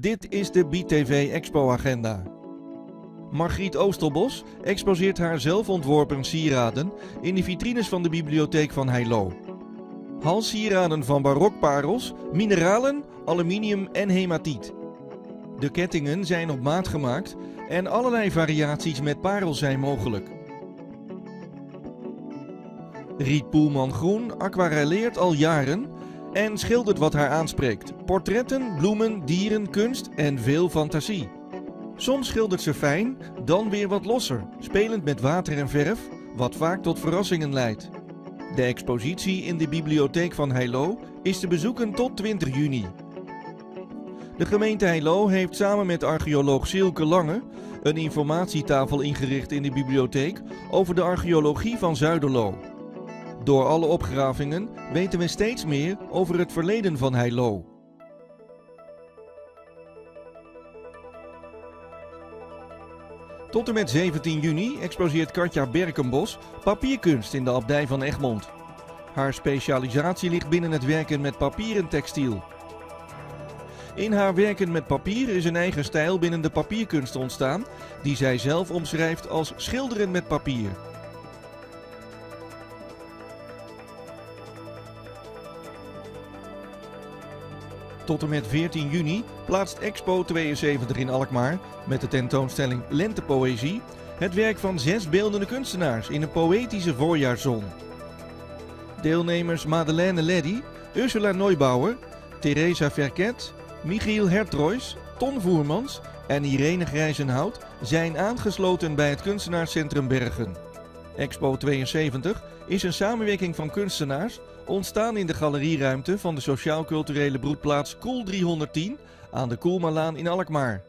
Dit is de BTV Expo-agenda. Margriet Oosterbos exposeert haar zelfontworpen sieraden in de vitrines van de bibliotheek van Heilo. Halssieraden van barokparels, mineralen, aluminium en hematiet. De kettingen zijn op maat gemaakt en allerlei variaties met parels zijn mogelijk. Riet Poelman Groen aquarelleert al jaren en schildert wat haar aanspreekt. Portretten, bloemen, dieren, kunst en veel fantasie. Soms schildert ze fijn, dan weer wat losser, spelend met water en verf, wat vaak tot verrassingen leidt. De expositie in de bibliotheek van Heilo is te bezoeken tot 20 juni. De gemeente Heilo heeft samen met archeoloog Silke Lange een informatietafel ingericht in de bibliotheek over de archeologie van Zuiderlo. Door alle opgravingen weten we steeds meer over het verleden van Heilo. Tot en met 17 juni exposeert Katja Berkenbos papierkunst in de abdij van Egmond. Haar specialisatie ligt binnen het werken met papier en textiel. In haar werken met papier is een eigen stijl binnen de papierkunst ontstaan, die zij zelf omschrijft als schilderen met papier. Tot en met 14 juni plaatst Expo 72 in Alkmaar met de tentoonstelling Lentepoëzie het werk van zes beeldende kunstenaars in een poëtische voorjaarszon. Deelnemers Madeleine Leddy, Ursula Neubauer, Theresa Verket, Michiel Hertroys, Ton Voermans en Irene Grijzenhout zijn aangesloten bij het kunstenaarscentrum Bergen. Expo 72 is een samenwerking van kunstenaars ontstaan in de galerieruimte van de sociaal-culturele broedplaats Koel 310 aan de Koelmalaan in Alkmaar.